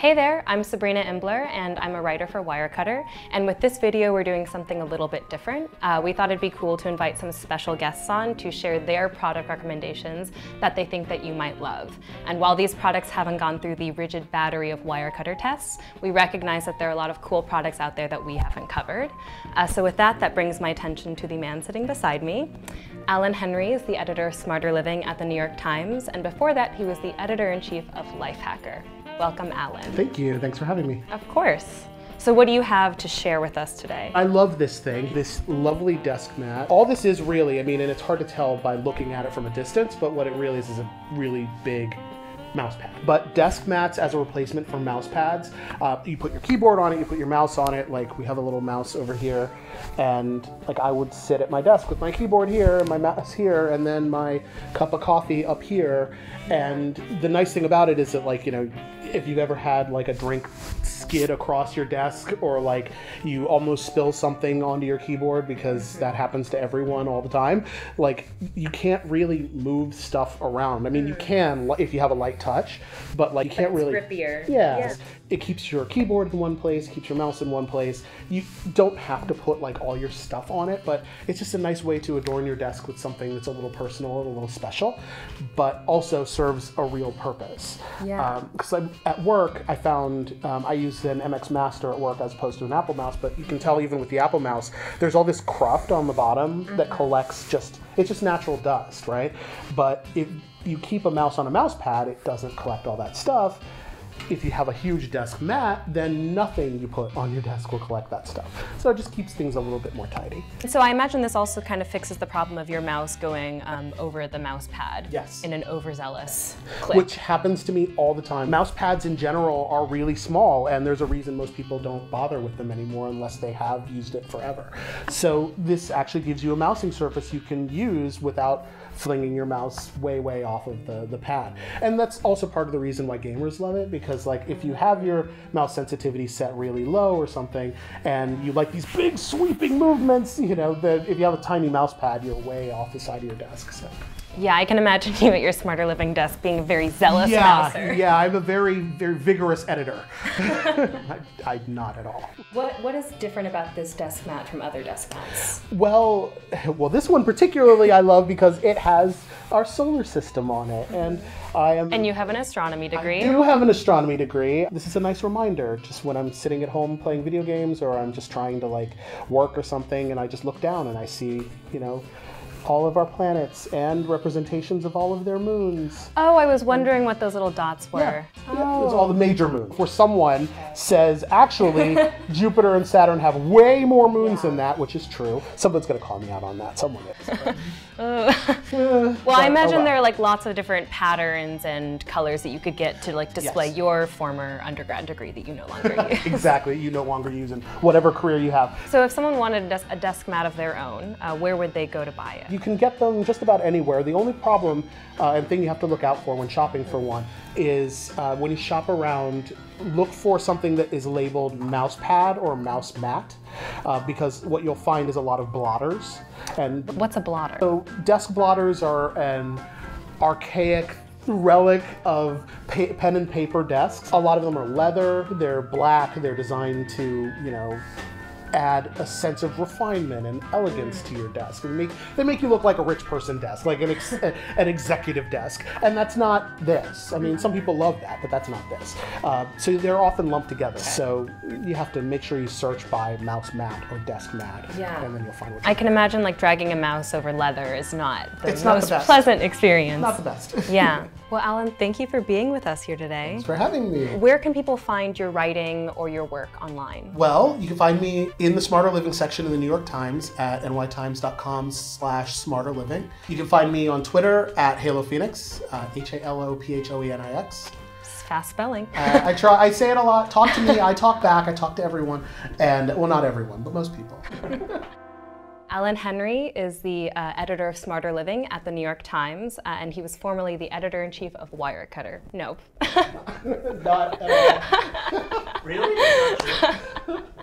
Hey there, I'm Sabrina Imbler and I'm a writer for Wirecutter. And with this video, we're doing something a little bit different. Uh, we thought it'd be cool to invite some special guests on to share their product recommendations that they think that you might love. And while these products haven't gone through the rigid battery of Wirecutter tests, we recognize that there are a lot of cool products out there that we haven't covered. Uh, so with that, that brings my attention to the man sitting beside me. Alan Henry is the editor of Smarter Living at the New York Times, and before that, he was the editor-in-chief of Lifehacker. Welcome, Alan. Thank you. Thanks for having me. Of course. So what do you have to share with us today? I love this thing, this lovely desk mat. All this is really, I mean, and it's hard to tell by looking at it from a distance, but what it really is is a really big mouse pad. But desk mats as a replacement for mouse pads, uh, you put your keyboard on it, you put your mouse on it, like we have a little mouse over here, and like I would sit at my desk with my keyboard here and my mouse here, and then my cup of coffee up here. And the nice thing about it is that like, you know, if you've ever had like a drink skid across your desk or like you almost spill something onto your keyboard because that happens to everyone all the time like you can't really move stuff around i mean you can if you have a light touch but like you can't really grippier. yeah, Yeah. it keeps your keyboard in one place keeps your mouse in one place you don't have to put like all your stuff on it but it's just a nice way to adorn your desk with something that's a little personal and a little special but also serves a real purpose Yeah. because I'm at work, I found um, I use an MX Master at work as opposed to an Apple mouse. But you can tell even with the Apple mouse, there's all this cruft on the bottom that collects just it's just natural dust, right? But if you keep a mouse on a mouse pad, it doesn't collect all that stuff. If you have a huge desk mat, then nothing you put on your desk will collect that stuff. So it just keeps things a little bit more tidy. So I imagine this also kind of fixes the problem of your mouse going um, over the mouse pad Yes. in an overzealous click. which happens to me all the time. Mouse pads in general are really small, and there's a reason most people don't bother with them anymore unless they have used it forever. So this actually gives you a mousing surface you can use without flinging your mouse way way off of the, the pad and that's also part of the reason why gamers love it because like if you have your mouse sensitivity set really low or something and you like these big sweeping movements you know that if you have a tiny mouse pad you're way off the side of your desk so yeah, I can imagine you at your Smarter Living desk being a very zealous yeah, mouser. yeah, I'm a very, very vigorous editor. I, I'm not at all. What, what is different about this desk mat from other desk mats? Well, well, this one particularly I love because it has our solar system on it, and I am. And you have an astronomy degree. I do have an astronomy degree. This is a nice reminder, just when I'm sitting at home playing video games or I'm just trying to like work or something, and I just look down and I see, you know, all of our planets and representations of all of their moons. Oh, I was wondering what those little dots were. Yeah, There's all the major moons. Where someone says, actually, Jupiter and Saturn have way more moons than that, which is true. Someone's going to call me out on that. Someone is. Well, I imagine there are like lots of different patterns and colors that you could get to like display Yes. your former undergrad degree that you no longer use. exactly. You no longer use in whatever career you have. So if someone wanted a, a desk mat of their own, uh, where would they go to buy it? You can get them just about anywhere. The only problem uh, and thing you have to look out for when shopping for one is uh, when you shop around, look for something that is labeled mouse pad or mouse mat, uh, because what you'll find is a lot of blotters. And What's a blotter? so desk blotters are an archaic relic of pa- pen and paper desks. A lot of them are leather, they're black, they're designed to, you know, add a sense of refinement and elegance to your desk. They make, they make you look like a rich person desk, like an, ex- an executive desk. And that's not this. I mean, some people love that, but that's not this. Uh, so they're often lumped together. So you have to make sure you search by mouse mat or desk mat, Yeah. and then you'll find what I can imagine like dragging a mouse over leather is not the It's not the most pleasant experience. not the best. yeah. Well, Alan, thank you for being with us here today. Thanks for having me. Where can people find your writing or your work online? Well, you can find me in the Smarter Living section of the New York Times at nytimes.com slash smarter living. You can find me on Twitter at Halo Phoenix, uh, H-A-L-O-P-H-O-E-N-I-X. Fast spelling. Uh, I try. I say it a lot. Talk to me. I talk back. I talk to everyone, and well, not everyone, but most people. Alan Henry is the uh, editor of Smarter Living at the New York Times, uh, and he was formerly the editor in chief of Wirecutter. Nope. not at all. Really?